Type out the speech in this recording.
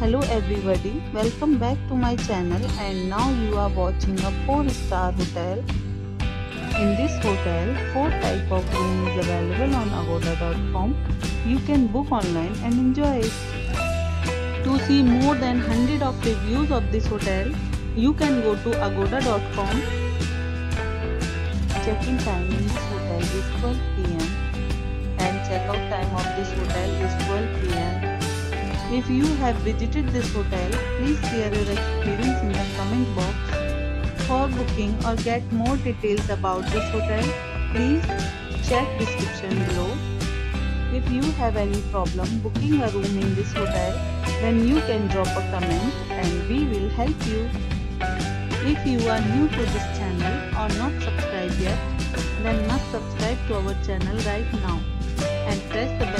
Hello everybody, welcome back to my channel and now you are watching a 4 star hotel. In this hotel, 4 type of room is available on agoda.com. You can book online and enjoy it. To see more than 100 of reviews of this hotel, you can go to agoda.com. Check-in time in this hotel is 12 pm and check-out time of this hotel is 12 pm. If you have visited this hotel, please share your experience in the comment box. For booking or get more details about this hotel, please check description below. If you have any problem booking a room in this hotel, then you can drop a comment and we will help you. If you are new to this channel or not subscribed yet, then must subscribe to our channel right now and press the bell